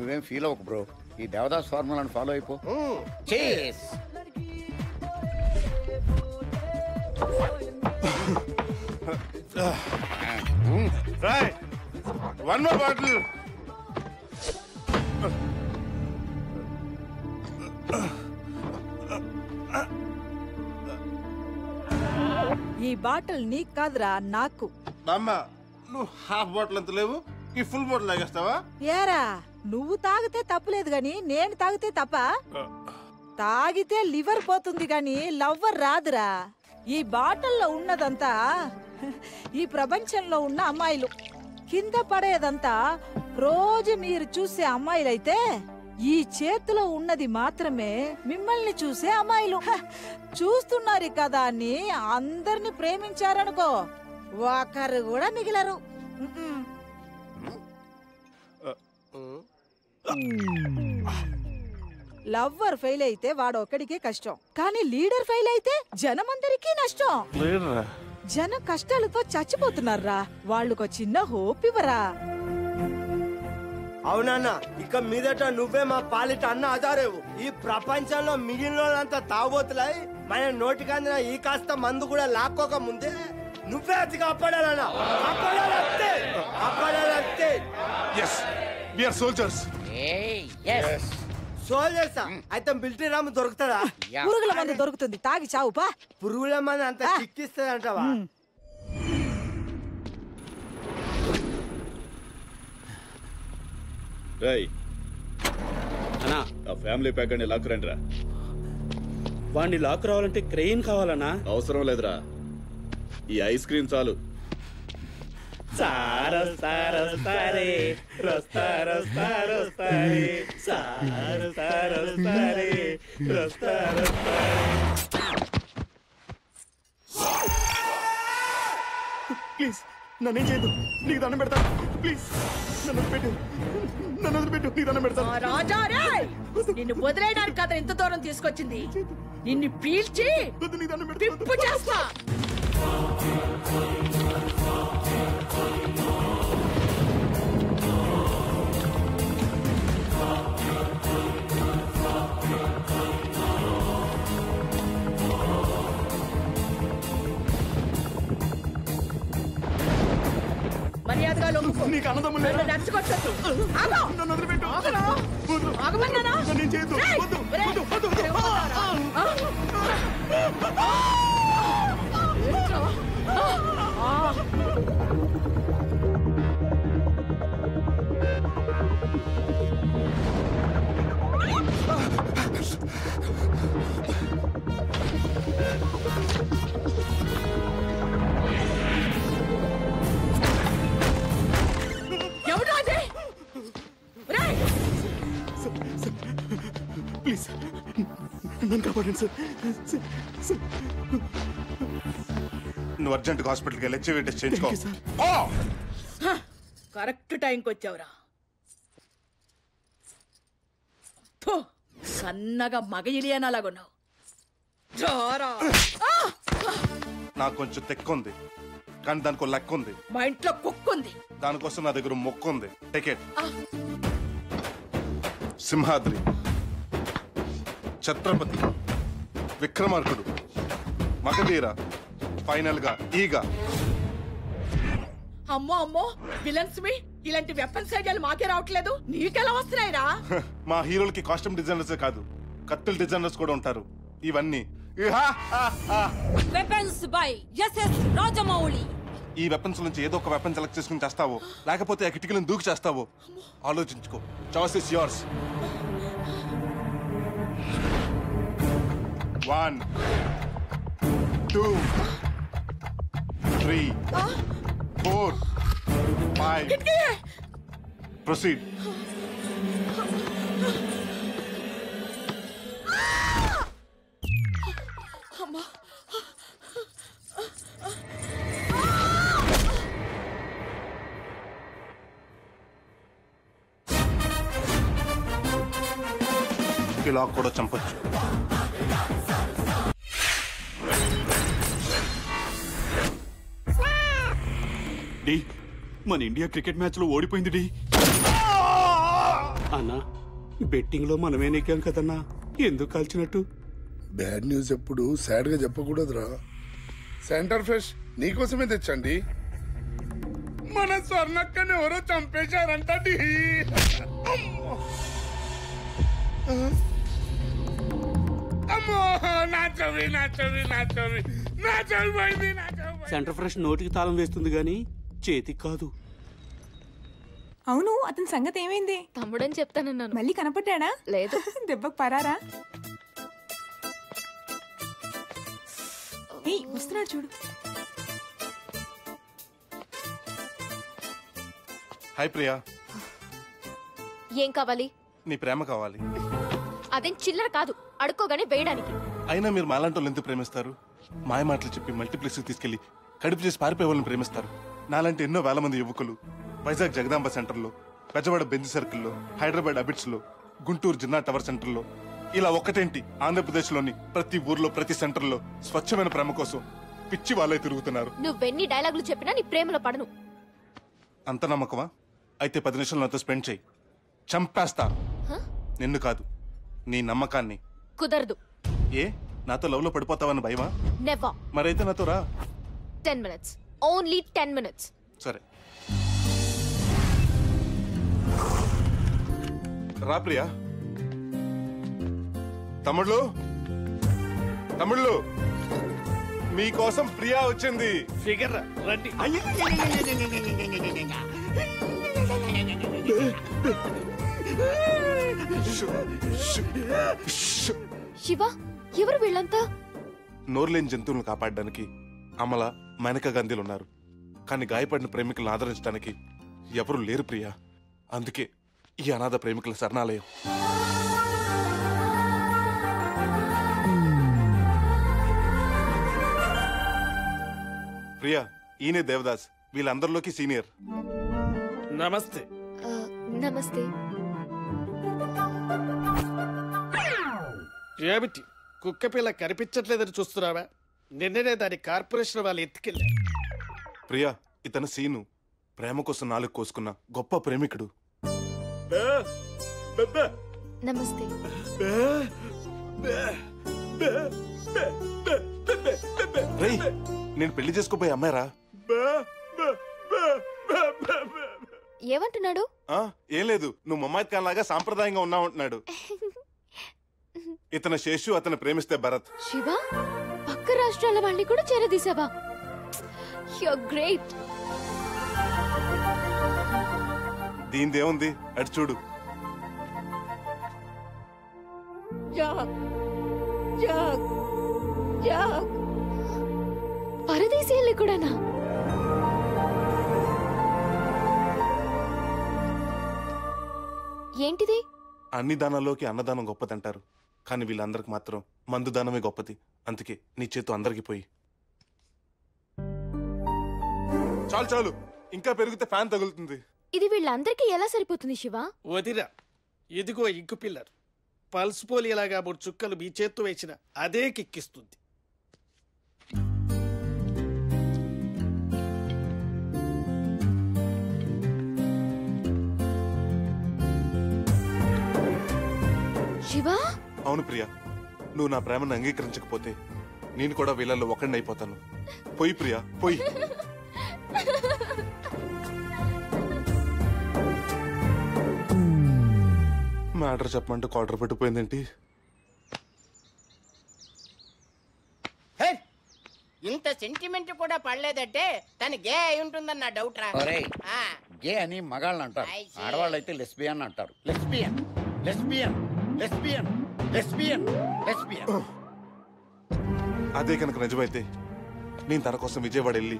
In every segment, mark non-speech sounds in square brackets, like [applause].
నువ్వేం ఫీల్ అవ్వకు బ్రో ఈ దేవదాస్ ఫార్ములాను ఫాలో అయిపో. వన్ మోర్ బాటిల్ ఈ బాటిల్ నీకు కాదురా నాకు. బామ్మ నువ్వు హాఫ్ బాటిల్ అంత లేవు ఈ ఫుల్ బాటిల్ లాగేస్తావా ఏరా? నువ్వు తాగితే తప్పులేదు గాని నేను తాగితే తప్ప? తాగితే లివర్ పోతుంది గాని లవ్వర్ రాదురా. ఈ బాటిల్లో ఉన్నదంతా ఈ ప్రపంచంలో ఉన్న అమ్మాయిలు. కింద పడేదంతా రోజు మీరు చూసే అమ్మాయిలైతే ఈ చేతిలో ఉన్నది మాత్రమే మిమ్మల్ని చూసే అమ్మాయిలు. చూస్తున్నారు కదా అని అందరిని ప్రేమించారనుకో ఒకరు కూడా మిగిలరు. లవ్వర్ ఫెయిల్ అయితే వాడు ఒక్కడికే కష్టం. కానీ లీడర్ ఫెయిల్ అయితే జనమందరికీ నష్టం. జనం కష్టాలతో చచ్చిపోతున్నారా? వాళ్ళకు చిన్న హోప్ ఇవ్వరా? అవునన్నా ఇక మీదట నువ్వే మా పాలిట అన్న ఆధారేవు. ఈ ప్రపంచంలో మిగిలిన వాళ్ళంతా తాగబోతులై మన నోటికందిన ఈ కాస్త మందు కూడా లాక్కోక ముందే నువ్వే అతి కాపాడాలన్నా కాపాడాలంతే కాపాడాలంతే ఎస్ సోల్జర్స్ సోల్జర్సా అయితే మిలిటరీ రామ్ దొరుకుతుందా? పురుగుల మందు దొరుకుతుంది. తాగి చావుపా పురుగుల మంది అంత చిక్కిస్తుంది అంటావా రై అన్నా ఆ ఫ్యామిలీ ప్యాక్ అని లాక్ రండి రా వాడిని లాక్ రావాలంటే క్రెయిన్ కావాలన్నా. అవసరం లేదురా. ఈ ఐస్ క్రీమ్ చాలు. సారస్తారస్తారే రస్తారస్తారస్తారే సారస్తారస్తారే రస్తారస్తారే. ప్లీజ్ నన్నేం చేయదు నీకు దండం పెడతాను ప్లీజ్ నన్ను వదిలిపెట్టు. నన్ను వదిలిపెట్టు. నీకు దండం పెడతాను రాజా రేయ్! నిన్ను వదిలేయడానికి కదా ఇంత దూరం తీసుకొచ్చింది. నిన్ను పీల్చి పిప్పు చేస్తా. మర్యాదగా లొంగుకో నీకు అన్నదమ్ములు నన్ను నచ్చగొట్టొద్దు. ఆగు! ఆగమన్నానా? ఒరేయ్! తిరగబోతారా? ఆ? ఏంట్రా? ప్లీజ్. నన్ను కాపాడండి సార్. నువ్వు అర్జెంట్ హాస్పిటల్కి వెళ్ళి టెస్ట్ చేయించుకో! కరెక్ట్ టైంకి వచ్చావురా. సన్నగా మగ ఇలియనలాగున్నావు. రారా. ఆ! నాకు కొంచెం తెక్కు ఉంది కానీ దానికి లెక్క ఉంది మా ఇంట్లో కుక్కుంది. దానికోసం నా దగ్గర మొక్కు ఉంది టికెట్. సింహాద్రి. ఛత్రపతి విక్రమార్కుడు మగధీర ఫైనల్గా ఈగ. అమ్మో అమ్మో విలన్స్ మీ ఇలాంటి వెపన్స్ ఐడియాలు మాకే రావట్లేదు. నీకెలా వస్తున్నాయిరా? మా హీరోలకి కాస్ట్యూమ్ డిజైనర్సే కాదు కత్తుల డిజైనర్స్ కూడా ఉంటారు. ఇవన్నీ. వెపన్స్ బై ఎస్ఎస్ రాజమౌళి ఈ వెపన్స్ నుంచి ఏదో ఒక వెపన్ సెలెక్ట్ చేసుకుని చేస్తావో లేకపోతే ఆ కిటికీలను దూకి చేస్తావో ఆలోచించుకో. Choice is yours One, two, three, ah. four, five. Proceed. Ah. Ah. Lock కూడా చంపొచ్చు. డి మన ఇండియా క్రికెట్ మ్యాచ్లో ఓడిపోయింది డి. అన్నా బెట్టింగ్లో మనమే నెగ్గాం కదన్నా ఎందుకు కాల్చినట్టు? బ్యాడ్ న్యూస్ ఎప్పుడు సాడ్గా చెప్పకూడదురా. సెంటర్ ఫ్రెష్ నీకోసమే తెచ్చండి మన స్వర్ణక్కని ఎవరో చంపేశారంట డి. అమ్మో. అమ్మో నా చెవి నా చెవి నా చెవి నా చెవి పోయింది నా చెవి పోయింది. సెంటర్ ఫ్రెష్ నోటికి తాళం వేస్తుంది గాని చేతికి కాదు. అవును అతని సంగతి ఏమైంది? తమ్ముడని చెప్తానన్నాను. మళ్ళీ కనపడ్డాడా? లేదు. [laughs] దెబ్బకు పరారా? ఏయ్ వస్తున్నాడు చూడు. హాయ్ ప్రియా. ఏం కావాలి? నీ ప్రేమ కావాలి. అదేం చిల్లర కాదు. అడుక్కోగానే వేయడానికి. అయినా మీరు మాలాంటి వాళ్ళు ఎందుకు ప్రేమిస్తారు? మాయ మాటలు చెప్పి మల్టీప్లెక్స్ తీసుకెళ్ళి కడుపు చేసి పారిపోయే వాళ్ళని ప్రేమిస్తారు. నాలాంటి ఎన్నో వేల మంది యువకులు వైజాగ్ జగదాంబ సెంటర్లో పెద్దవాడ బెంజ్ సర్కిల్లో హైదరాబాద్ అబిట్స్లో గుంటూరు జిన్నా టవర్ సెంటర్లో ఇలా ఒక్కటేంటి ఆంధ్రప్రదేశ్లోని ప్రతి ఊర్లో ప్రతి సెంటర్లో స్వచ్ఛమైన ప్రేమ కోసం పిచ్చి వాళ్ళే తిరుగుతున్నారు. నువ్వెన్ని డైలాగులు చెప్పినా నీ ప్రేమలో పడను. అంత నమ్మకమా? అయితే పది నిమిషాలు నాతో స్పెండ్ చేయి. చంపేస్తా? నిన్ను కాదు నీ నమ్మకాన్ని. కుదరదు. ఏ? నాతో లవ్లో పడిపోతావని భయమా? నెవా మరైతే నాతో రా. Ten minutes only ten minutes సరే. రా ప్రియా. తమ్ముళ్ళు? తమ్ముళ్ళు మీకోసం ప్రియా వచ్చింది. ఫిగర్ రండి. శివ ఎవరు వీళ్ళంతా? నోరులేని జంతువులను కాపాడడానికి అమల మేనకా గాంధీలు ఉన్నారు కానీ గాయపడిన ప్రేమికులను ఆదరించడానికి ఎవరు లేరు ప్రియా. అందుకే ఈ అనాథ ప్రేమికుల శరణాలయం. ప్రియా ఈయనే దేవదాస్. వీళ్ళందరిలోకి సీనియర్. నమస్తే. నమస్తే. ఏమిటి కుక్క పిల్ల కనిపించట్లేదని చూస్తున్నావా నిన్ననే దాని కార్పొరేషన్ వాళ్ళు ఎత్తుకెళ్ళా ప్రియా ఇతను సీను ప్రేమ కోసం నాలుగు కోసుకున్న గొప్ప ప్రేమికుడు నమస్తే రేయ్ నేను పెళ్ళి చేసుకోబోయే అమ్మాయిరా ఏమంటున్నాడు ఆ, ఏం లేదు నువ్వు మమ్మాయి ఖాన్ లాగా సాంప్రదాయంగా ఉన్నావు అంటున్నాడు ఇతను శేషు అతను ప్రేమిస్తే భరత్. శివ పక్క రాష్ట్రాల వాళ్ళని కూడా చేరదీసావా యూర్ గ్రేట్ దీనిదేముంది అటు చూడు. పరదేశీయుల్ని కూడానా? ఏంటిది? అన్ని దానాల్లోకి అన్నదానం గొప్పదంటారు. కానీ వీళ్ళందరికి మాత్రం మందు దానమే గొప్పది. అందుకే నీ చేతు అందరికి పోయి. చాలు చాలు. ఇంకా పెరిగితే ఫ్యాన్ తగులుతుంది. ఇది వీళ్ళందరికీ ఎలా సరిపోతుంది శివ? వదిరా ఇదిగో ఇంకు పిల్లర్. పల్స్ పోలియలాగా మూడు చుక్కలు మీ చేత్తో వేసిన అదే కిక్కిస్తుంది. శివ? అవును ప్రియా. నువ్వు నా ప్రేమను అంగీకరించకపోతే నేను కూడా వీళ్ళల్లో ఒకడిని అయిపోతాను. పోయి ప్రియా పోయి. మ్యాటర్ చెప్పమంటే క్వార్టర్ పెట్టిపోయిందేంటి! ఇంత సెంటిమెంట్ కూడా పడలేదంటే తను గే అయి ఉంటుందన్న డౌట్ రా. గే అని మగాళ్ళని అంటారు. see. ఆడవాళ్ళైతే లెస్బియన్ అంటారు. లెస్బియన్ లెస్బియన్ లెస్బియన్ అదే కనుక నిజమైతే నేను తన కోసం విజయవాడ వెళ్ళి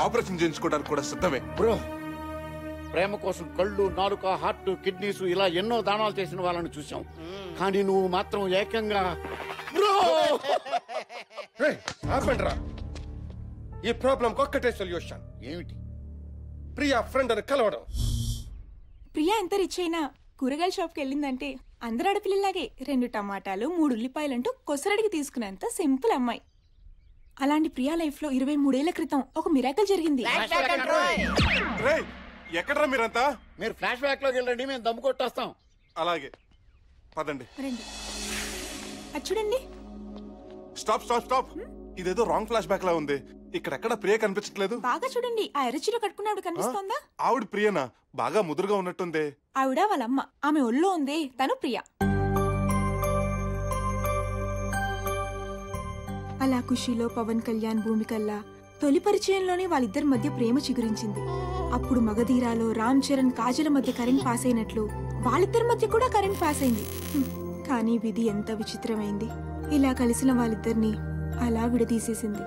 ఆపరేషన్ చేయించుకోవడానికి కూడా సిద్ధమే. బ్రో ప్రేమ కోసం కళ్ళు నాలుక హార్ట్ కిడ్నీస్ ఇలా ఎన్నో దానాలు చేసిన వాళ్ళని చూసాం కానీ నువ్వు మాత్రం ఏకంగా బ్రో! ఆపండ్రా. ఈ ప్రాబ్లం ఒక్కటే సొల్యూషన్. ఏమిటి? ప్రియా ఫ్రెండ్ అని కలవడం. ప్రియా ఎంత రిచ్ అయినా కూరగాయల షాప్కి వెళ్ళిందంటే అందరు ఆడపిల్లలాగే రెండు టమాటాలు మూడు ఉల్లిపాయలంటూ కొసరడికి తీసుకునేంత సింపుల్ అమ్మాయి. అలాంటి ప్రియా లైఫ్లో ఇరవై మూడేళ్ళ క్రితం ఒక మిరాకల్ జరిగింది. రేయ్ ఎక్కడరా మీరంతా? మీరు ఫ్లాష్ బ్యాక్లోకి వెళ్ళండి మేము దమ్ము కొట్టేస్తాం. అలాగే. పదండి. రండి. అది చూడండి. Stop stop stop. ఇదేదో రాంగ్ ఫ్లాష్ బ్యాక్ లా ఉంది. ఇక్కడెక్కడ ప్రియ కనిపించట్లేదు? బాగా చూడండి ఆ ఎర్రచీర కట్టుకున్నాడు కనిపిస్తోందా? ఆవిడ ప్రియనా? బాగా ముదురుగా ఉన్నట్టుంది. ఆవిడ వాళ్ళ అమ్మ ఆమె ఒళ్ళో ఉంది తను ప్రియ. అలా ఖుషీలో పవన్ కళ్యాణ్ భూమికల్లా తొలి పరిచయంలోనే వాళ్ళిద్దరి మధ్య ప్రేమ చిగురించింది. అప్పుడు మగధీరాలో రామ్ చరణ్ కాజల మధ్య కరెంట్ పాస్ అయినట్లు వాళ్ళిద్దరి మధ్య కూడా కరెంట్ పాస్ అయింది. కానీ విధి ఎంత విచిత్రమైంది. ఇలా కలిసిన వాళ్ళిద్దరిని అలా విడదీసేసింది.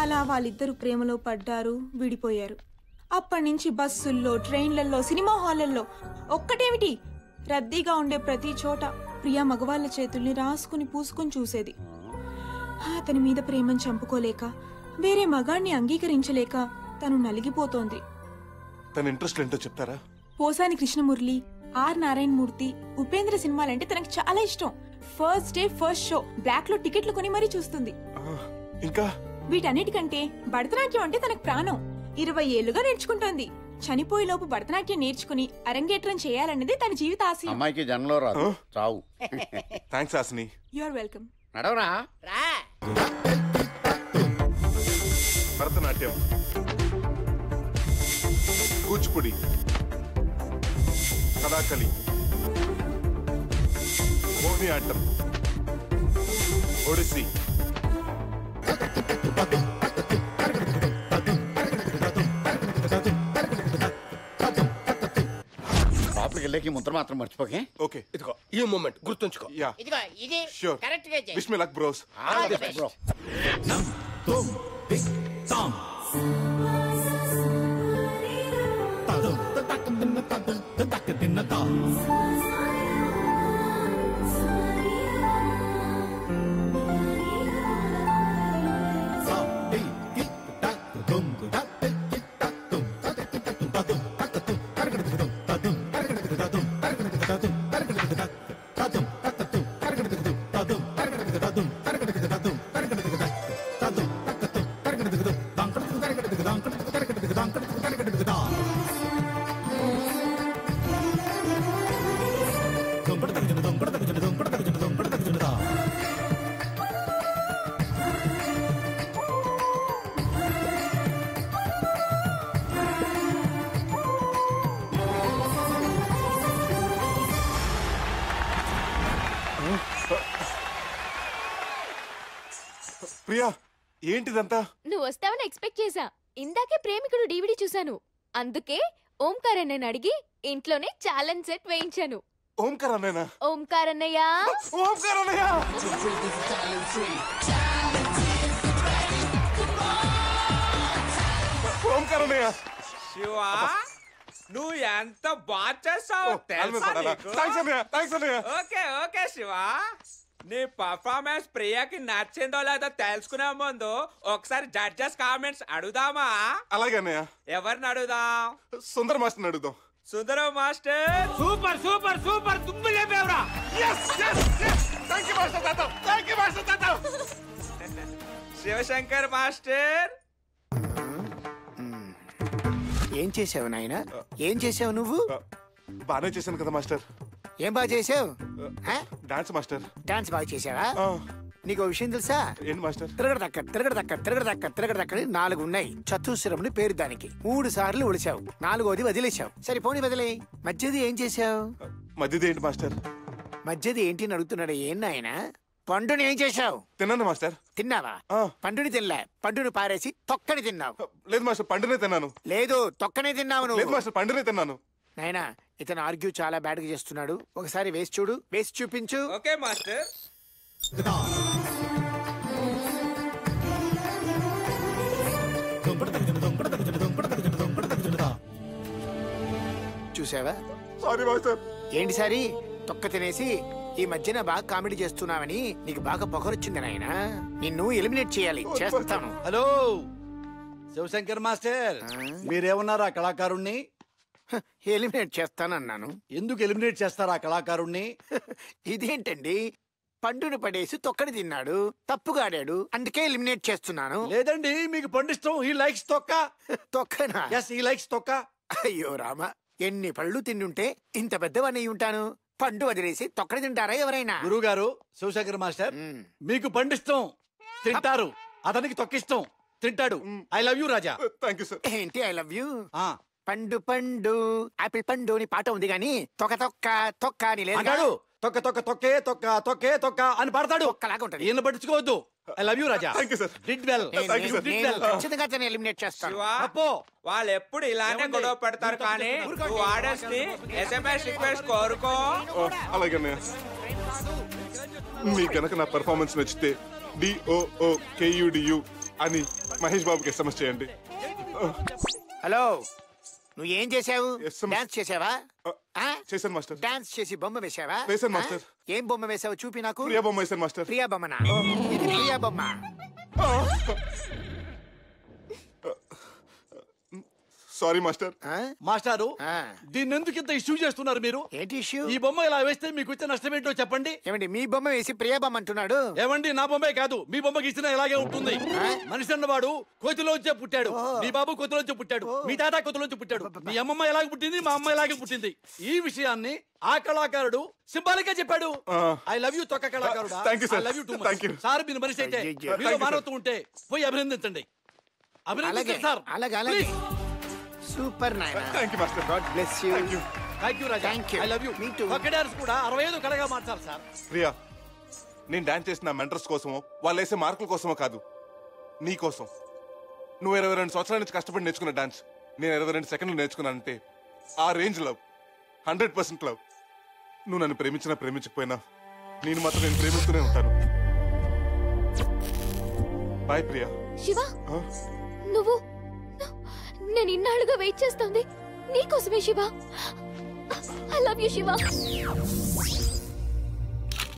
అలా వాళ్ళిద్దరు ప్రేమలో పడ్డారు విడిపోయారు. అప్పటి నుంచి బస్సుల్లో ట్రైన్లలో సినిమా హాళ్ళల్లో ఒక్కటేమిటి? రద్దీగా ఉండే ప్రతి చోట ప్రియా మగవాళ్ళ చేతుల్ని రాసుకుని పూసుకుని చూసేది. అతని మీద ప్రేమను చంపుకోలేక వేరే మగాణ్ణి అంగీకరించలేక తను నలిగిపోతోంది. తన ఇంట్రెస్ట్ ఏంటో చెప్తారా? పోసాని కృష్ణమురళి ఆర్ నారాయణ మూర్తి ఉపేంద్ర సినిమాలంటే తనకు చాలా ఇష్టం. ఫస్ట్ డే ఫస్ట్ షో బ్లాక్లో టికెట్లు కొని మరీ చూస్తుంది. ఇంకా? వీటన్నిటికంటే భరతనాట్యం అంటే తనకు ప్రాణం. ఇరవై ఏళ్ళుగా నేర్చుకుంటోంది. చనిపోయేలోపు భరతనాట్యం నేర్చుకుని అరంగేట్రం చేయాలన్నది తన జీవిత ఆశయం. అమ్మాయికి జన్మలో రాదు. చావు. [laughs] Thanks Hasini. You are welcome. నడవరా? Bharatanatyam. Kuchipudi. Kathakali Mohiniyattam Odissi లోపలికి వెళ్ళేకి ముద్ర మాత్రం మర్చిపోకే ఓకే ఇదిగో ఈ మూమెంట్ గుర్తుంచుకో యా ఇదిగో ఇది Sure. కరెక్ట్గా wish me luck bros よダドン Priya ఏంటిదంతా? నువ్వు వస్తావని ఎక్స్పెక్ట్ చేశా. ఇందాకే ప్రేమికుడు డీవీడీ చూశాను. అందుకే ఓంకార్ అన్నని అడిగి ఇంట్లోనే ఛాలెంజ్ సెట్ వేయించాను. ఓంకార్ అన్నయ్యనా? ఓంకార్ అన్నయ్య? ఓంకార్ అన్నయ్య! ఓంకార్ అన్నయ్య! శివా? నువ్వు ఎంత బాగా చేసావు. Okay okay Siva. నీ పర్ఫార్మెన్స్ ప్రియాకి నచ్చిందో లేదో తెలుసుకునే ముందు ఒకసారి జడ్జెస్ కామెంట్స్ అడుగుదామా? అలాగే ఎవరిని అడుగుదాం? సుందర మాస్టర్ అడుగుదాం. Sundaram master. Super super super తుమ్మి లేపేవరా శివశంకర్ మాస్టర్. ఏం చేసావు నాయన? ఏం చేసావు నువ్వు? బాగానే చేశాను కదా మాస్టర్. ఏం బాగా చేసావు డాన్స్ మాస్టర్. డాన్స్ బాగా చేసావా నీకు విషయం తెలుసా? ఏంటి మాస్టర్? తిరగడ దక్క తిరగడ దక్క తిరగడ దక్క తిరగడ దక్కని నాలుగు ఉన్నాయి. చతుశ్రముని పేరు దానికి. మూడు సార్లు ఒలిచావు. నాలుగోది వదిలేశావు. సరే పోనీ వదిలే. మధ్యది ఏం చేసావు మధ్యది ఏంటి మాస్టర్? మధ్యది ఏంటి అని అడుగుతున్నాడు ఏం నాయన? పండుని ఏం చేశావు? తిన్నాను మాస్టర్. తిన్నావా? పండుని తినలే. పండుని పారేసి తొక్కని తిన్నావు. లేదు మాస్టర్ పండునే తిన్నాను. లేదు తొక్కనే తిన్నావు లేదు నువ్వు మాస్టర్ పండునే తిన్నాను. నాయనా ఇతను ఆర్గ్యూ చాలా బ్యాడ్గా చేస్తున్నాడు. ఒకసారి వేసి చూడు. వేసి చూపించు. Okay master. చూసావా? Sorry master. ఏంటి సారి? తొక్క తినేసి ఈ మధ్యన బాగా కామెడీ చేస్తున్నావని నీకు బాగా పొగరొచ్చింది నాయన. నిన్ను ఎలిమినేట్ చేయాలి. చేస్తాను. హలో శివశంకర్ మాస్టర్ మీరేమన్నారు ఆ కళాకారుణ్ణి? ఎలిమినేట్ చేస్తానన్నాను. ఎందుకు ఎలిమినేట్ చేస్తారు ఆ కళాకారుణ్ణి? [laughs] ఇదేంటండి? పండును పడేసి తొక్కని తిన్నాడు తప్పుగా ఆడాడు అందుకే ఎలిమినేట్ చేస్తున్నాను. లేదండి మీకు పండిష్టం ఈ లైక్స్ తొక్క. [laughs] తొక్కనా? ఎస్ ఈ లైక్స్ తొక్క. అయ్యో రామ ఎన్ని పళ్ళు తిండుంటే ఇంత పెద్దవని ఉంటాను పండు వదిలేసి తొక్కని తింటారా ఎవరైనా? గురువు గారు శివశంకర్ మాస్టర్ మీకు పండిష్టం తింటారు. అతనికి తొక్కిష్టం తింటాడు. I love you Raja. Thank you sir ఏంటి ఐ లవ్ యూ పండు పండు ఆపిల్ పండు అని పాట ఉంది గాని తొక్క తొక్క తొక్క అని లేదు తొక్క తొక్క తొక్కే తొక్క తొక్కే తొక్క అని పాడతాడు. ఒక్కలాగా ఉంటది. ఈయన పట్టించుకోవద్దు. I love you Raja. Thank you sir did well did నేను వెల్ ఖచ్చితంగా ఎలిమినేట్ చేస్తాను. శివా అప్పో వాళ్ళు ఎప్పుడు ఇలానే? గొడవ పెడతారు కానీ నువ్వు ఆర్డర్స్ని ఎస్ఎంఎస్ రిక్వెస్ట్ కోరుకో. ఓ, అలాగే మీకు గనక నా పెర్ఫార్మెన్స్ నచ్చితే డిఓఓ కేయుడియు అని మహేష్ బాబుకి ఎస్ఎంఎస్ చేయండి. హలో నువ్వు ఏం చేసావు. డాన్స్ చేసావా ఆ? చేశాను మాస్టర్. డాన్స్ చేసి బొమ్మ వేసావా వేశాను, ఆ? మాస్టర్. ఏం బొమ్మ వేసావు చూపి నాకు. ప్రియా బొమ్మ వేశాను మాస్టర్. ప్రియా బొమ్మనా? ఇది ప్రియా బొమ్మ. సారీ మాస్టర్ మాస్టారు దీన్ని ఎందుకు ఇంత ఇష్యూ చేస్తున్నారు మీరు? ఏంటి ఇష్యూ? ఈ బొమ్మ ఇలా వేస్తే మీకు వచ్చే నష్టం ఏంటో చెప్పండి. ఏమండి మీ బొమ్మ వేసి ప్రియా బొమ్మ అంటున్నాడు? ఏమండి నా బొమ్మే కాదు. మీ బొమ్మ గీసినా ఇలాగే ఉంటుంది. మనిషి అన్నవాడు కోతిలోంచే పుట్టాడు. మీ బాబు కోతిలోంచి పుట్టాడు. మీ తాత కోతిలోంచి పుట్టాడు. మీ అమ్మమ్మ ఎలాగ పుట్టింది? మా అమ్మ ఎలాగే పుట్టింది? ఈ విషయాన్ని ఆ కళాకారుడు సింబాలిక్గా చెప్పాడు ఐ లవ్ యూ తొక్క కళాకారుడు. I love you too. Sir మీరు మనిషి అయితే మానవత్వం ఉంటే పోయి అభినందించండి. అభినందించండి సార్. అలాగే అలాగే. సూపర్ నాయన thank you master God bless you thank you thank you Raja Thank you. I love you too. ఒక్క డాన్స్ కూడా అరవై ఐదు కళగా మార్చాలి సార్. ప్రియా నేను డాన్స్ చేసిన మెంటర్స్ కోసమో వాళ్ళు వేసే మార్కుల కోసమో కాదు. నీ కోసం. నువ్వు ఇరవై రెండు సంవత్సరాల నుంచి కష్టపడి నేర్చుకున్న డాన్స్. నేను ఇరవై రెండు సెకండ్లు నేర్చుకున్నానంటే ఆ range love. Hundred percent love. నువ్వు నన్ను ప్రేమించినా ప్రేమించకపోయినా నేను మాత్రం నేను ప్రేమిస్తూనే ఉంటాను. బాయ్ ప్రియా. శివ ఆ? నువ్వు నేను ఇన్నాళ్ళుగా వెయిట్ చేస్తుంది. నీకోసమే Shiva. I love you Shiva.